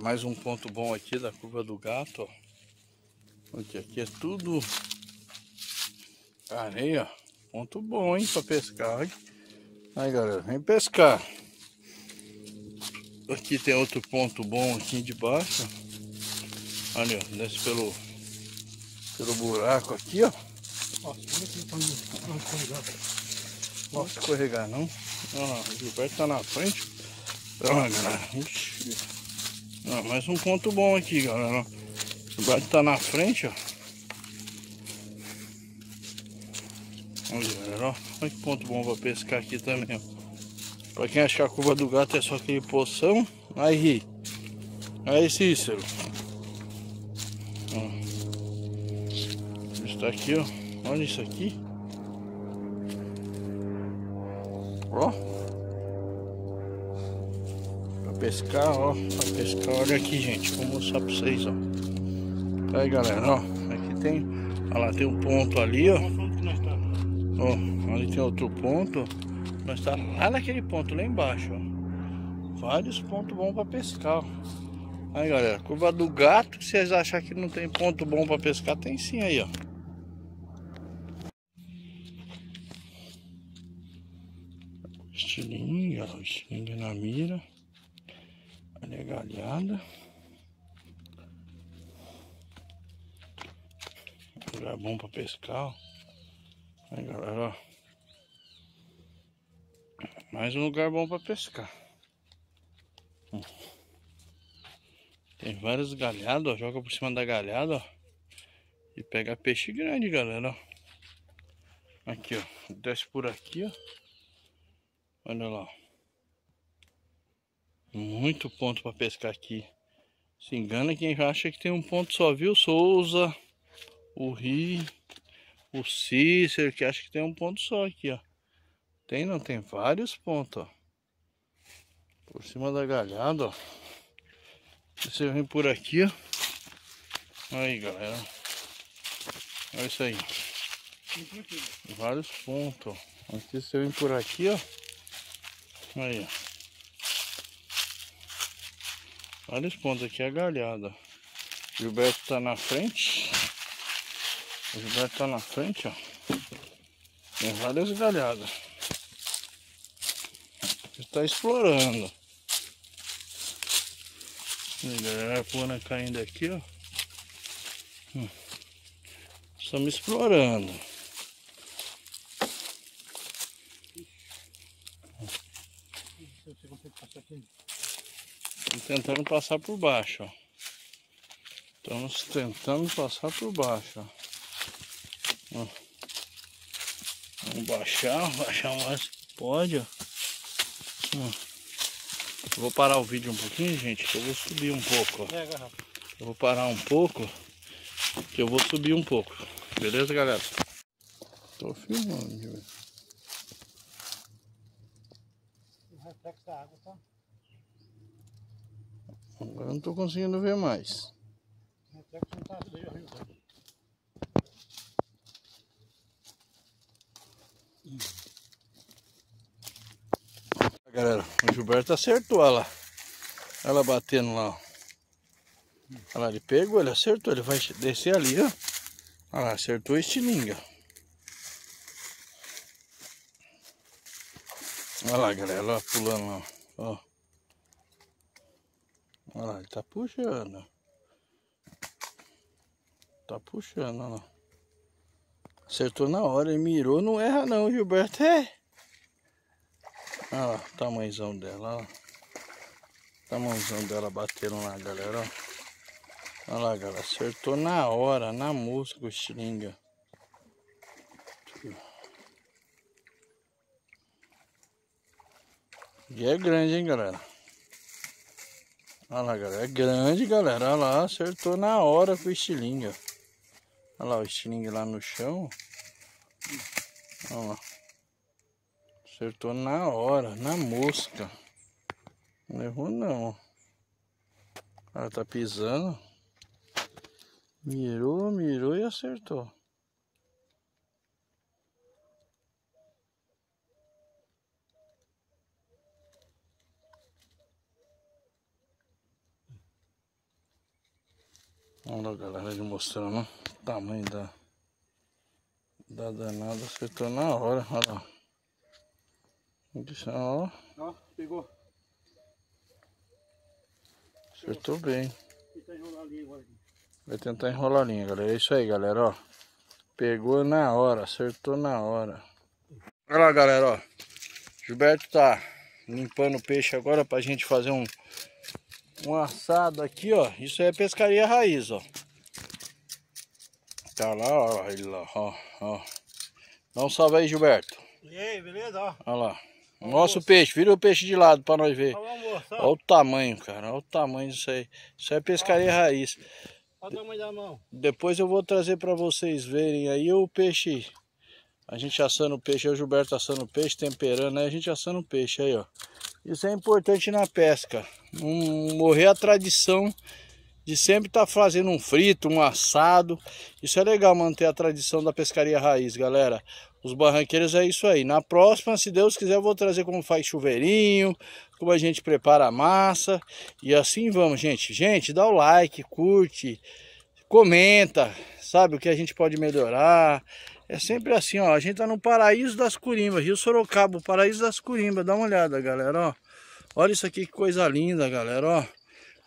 mais um ponto bom aqui da curva do gato, ó. Aqui, aqui é tudo areia, ponto bom, hein, para pescar. Aí, galera, vem pescar. Aqui tem outro ponto bom aqui de baixo. Ali, ó, desce pelo, pelo buraco aqui, ó. Não escorregar. Não? Olha lá, o Gilberto tá na frente. Olha, galera. Ah, mais um ponto bom aqui, galera. O Gilberto tá na frente, ó. Olha, galera, ó. Olha que ponto bom pra pescar aqui também, ó. Pra quem acha que a curva do gato é só aquele poção, aí ri. Aí Cícero. Está aqui, ó. Olha isso aqui. Ó. pescar, ó. Pra pescar, olha aqui, gente. Vou mostrar pra vocês, ó. Tá aí, galera, ó. Aqui tem. Olha lá, tem um ponto ali, ó. Ó, ali tem outro ponto. Nós está lá naquele ponto, lá embaixo, ó. Vários pontos bons para pescar. Ó. Aí, galera, curva do gato. Se vocês acharem que não tem ponto bom para pescar, tem sim aí, ó. Estilingue, ó. Estilingue na mira. Ali é galhada. Lugar bom para pescar, ó. Aí, galera, ó. Mais um lugar bom para pescar. Hum. Tem vários galhados, ó. Joga por cima da galhada, ó. E pega peixe grande, galera, ó. Aqui, ó. Desce por aqui, ó. Olha lá, Muito ponto para pescar aqui. Se engana quem acha que tem um ponto só, viu? Souza, o Ri, o Cícero, que acha que tem um ponto só aqui, ó. Tem, não? Tem vários pontos, ó. Por cima da galhada, ó. Você vem por aqui, ó. Aí, galera. Olha isso aí. Vários pontos, ó. Aqui você vem por aqui, ó. Aí, ó. Vários pontos aqui, a galhada. Gilberto tá na frente. O Gilberto tá na frente, ó. Tem várias galhadas está explorando. A arapuana caindo aqui, ó. Hum. Estamos explorando. Tentando passar por baixo, ó. Estamos tentando passar por baixo, ó. Vamos baixar, baixar o mais que pode, ó. Vou parar o vídeo um pouquinho, gente, que eu vou subir um pouco. Eu vou parar um pouco, que eu vou subir um pouco. Beleza, galera? Tô filmando, viu? Tá? Agora não tô conseguindo ver mais. Galera, o Gilberto acertou ela. Ela batendo lá. Olha lá, ele pegou, ele acertou. Ele vai descer ali, ó. Olha lá, acertou a estilinga. Olha lá, galera, lá pulando lá, ó. Olha lá, ele tá puxando. Tá puxando, olha lá. Acertou na hora, ele mirou, não erra não, Gilberto. É. Olha lá, o tamanhozão dela, ó. O tamanhozão dela batendo lá, galera. Olha lá, galera, acertou na hora, na música o estilinga. E é grande, hein, galera. Olha lá, galera, é grande, galera. Olha lá, acertou na hora com o estilinga. Olha lá o estilingue lá no chão. Olha lá. Acertou na hora, na mosca. Não errou não. Ela tá pisando. Mirou, mirou e acertou. Olha galera, ele mostrando o tamanho da, da danada. Acertou na hora, olha lá. Ó, ó pegou. Acertou bem. Vai tentar enrolar a linha, galera. É isso aí, galera, ó. Pegou na hora, acertou na hora. Olha lá, galera, ó. Gilberto tá limpando o peixe agora pra gente fazer um, um assado aqui, ó. Isso aí é pescaria raiz, ó. Tá lá, ó, ele lá, ó, ó. Dá um salve aí, Gilberto. E aí, beleza, ó. Olha lá. O nosso peixe, vira o peixe de lado pra nós ver. Olha o tamanho, cara. Olha o tamanho disso aí. Isso é pescaria raiz. Olha o tamanho da mão. Depois eu vou trazer pra vocês verem aí o peixe. A gente assando o peixe, o Gilberto assando o peixe, temperando, aí a gente assando o peixe aí, ó. Isso é importante na pesca. Morrer a tradição de sempre estar tá fazendo um frito, um assado. Isso é legal manter a tradição da pescaria raiz, galera. Os barranqueiros é isso aí. Na próxima, se Deus quiser, eu vou trazer como faz chuveirinho, como a gente prepara a massa. E assim vamos, gente. Gente, dá o like, curte, comenta, sabe o que a gente pode melhorar. É sempre assim, ó. A gente tá no paraíso das Curimbas, Rio Sorocaba, o paraíso das Curimbas. Dá uma olhada, galera, ó. Olha isso aqui, que coisa linda, galera, ó.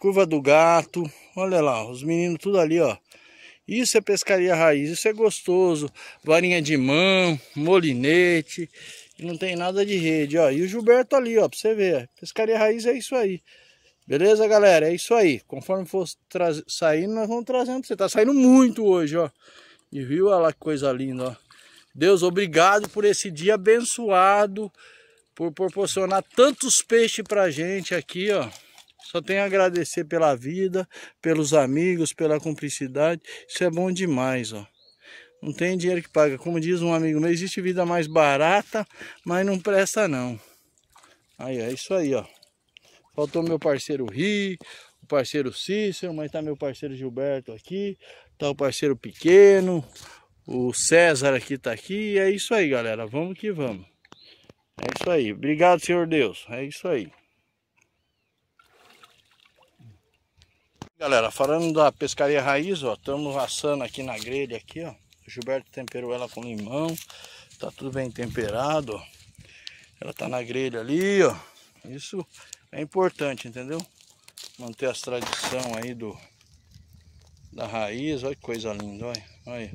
Curva do gato. Olha lá, os meninos tudo ali, ó. Isso é pescaria raiz, isso é gostoso. Varinha de mão, molinete. Não tem nada de rede, ó. E o Gilberto ali, ó, pra você ver. Pescaria raiz é isso aí. Beleza, galera? É isso aí. Conforme for saindo, nós vamos trazendo você. Tá saindo muito hoje, ó. E viu? Olha lá que coisa linda, ó. Deus, obrigado por esse dia abençoado. Por proporcionar tantos peixes pra gente aqui, ó. Só tenho a agradecer pela vida, pelos amigos, pela cumplicidade. Isso é bom demais, ó. Não tem dinheiro que paga. Como diz um amigo meu, existe vida mais barata, mas não presta não. Aí, é isso aí, ó. Faltou meu parceiro Ri, o parceiro Cícero, mas tá meu parceiro Gilberto aqui. Tá o parceiro Pequeno, o César aqui tá aqui. é isso aí, galera. Vamos que vamos. É isso aí. Obrigado, Senhor Deus. É isso aí. Galera, falando da pescaria raiz, ó, estamos assando aqui na grelha aqui, ó. O Gilberto temperou ela com limão, tá tudo bem temperado, ó. Ela tá na grelha ali, ó. Isso é importante, entendeu? Manter as tradições aí do da raiz, olha que coisa linda, olha, olha.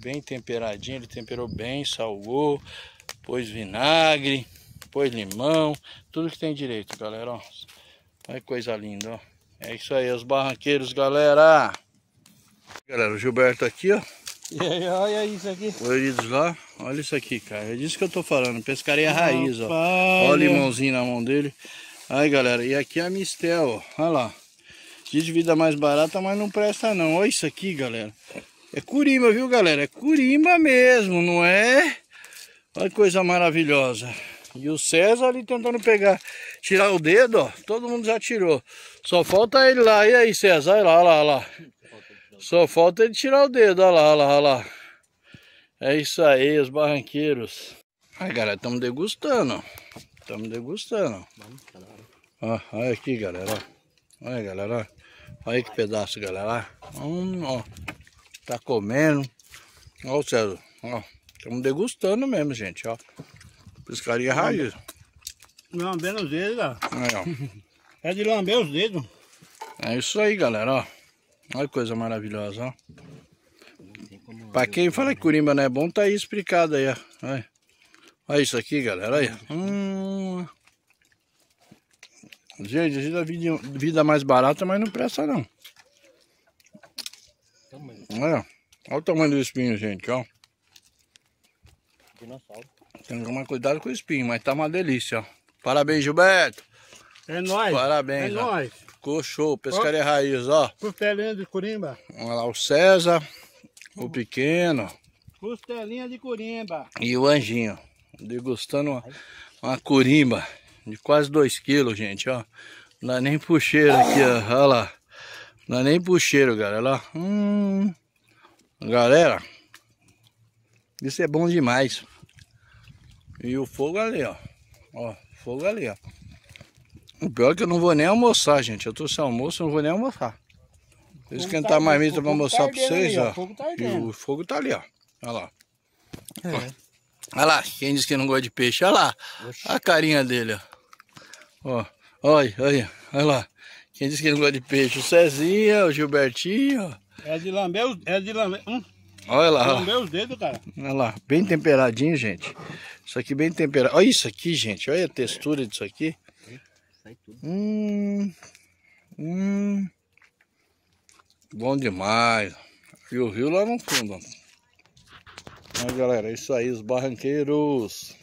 Bem temperadinho, ele temperou bem, salgou, pôs vinagre, pôs limão, tudo que tem direito, galera, ó. Olha que coisa linda, ó. É isso aí, os barranqueiros, galera. Galera, o Gilberto aqui, ó. E aí, olha isso aqui. Floridos lá. Olha isso aqui, cara. É disso que eu tô falando. Pescaria raiz, ó. Olha o limãozinho na mão dele. Aí, galera. E aqui é a Mistel, ó. Olha lá. Diz vida mais barata, mas não presta não. Olha isso aqui, galera. É curimba, viu, galera? É curimba mesmo, não é? Olha que coisa maravilhosa. E o César ali tentando pegar, tirar o dedo, ó. Todo mundo já tirou. Só falta ele lá. E aí, César? Olha lá, olha lá, olha lá. Só falta ele tirar o dedo, olha lá, olha lá, olha lá. É isso aí, os barranqueiros. Aí, galera, estamos degustando, Estamos degustando. Ó, olha aqui, galera. Olha, galera. Olha que pedaço, galera. Hum, ó. Tá comendo. Ó o César. Ó. Estamos degustando mesmo, gente, ó. Pescaria raiz. Lambendo os dedos. Aí, ó. É de lamber os dedos. É isso aí, galera, ó. Olha que coisa maravilhosa, ó. Pra quem fala que Curimba não é bom, tá aí explicado aí, ó. Olha, olha isso aqui, galera, olha. Hum. Gente, a vida, vida mais barata, mas não presta não. Olha, olha o tamanho do espinho, gente, ó. Tem que tomar cuidado com o espinho, mas tá uma delícia, ó. Parabéns, Gilberto. É nóis. Parabéns. É nóis. Ficou show. Pescaria ó, raiz, ó. Costelinha de curimba. Olha lá o César, o pequeno. Costelinha de curimba. E o anjinho. Degustando uma, uma curimba de quase 2 quilos, gente, ó. Não dá nem puxeiro aqui, ó. Olha lá. Não dá nem puxeiro, galera. Hum. Galera, isso é bom demais. E o fogo ali, ó. Ó, fogo ali, ó. O pior é que eu não vou nem almoçar, gente. Eu tô sem almoço, eu não vou nem almoçar. Vou esquentar tá, mais mesa pra mostrar tá pra vocês, ó. O fogo tá ali, o fogo tá ali, ó. Olha lá. É. Olha lá, quem disse que não gosta de peixe, olha lá. Oxi. A carinha dele, ó. Ó, olha, olha, olha lá. Quem disse que não gosta de peixe? O Cezinha, o Gilbertinho. É de lamber os... É de lamber... Hum. Olha lá. Lamber os dedos, cara. Olha lá, bem temperadinho, gente. Isso aqui bem temperado. Olha isso aqui, gente. Olha a textura disso aqui. Sai tudo. Hum... Hum... Bom demais. E o rio lá no fundo, ó. Então, galera, é isso aí, os barranqueiros.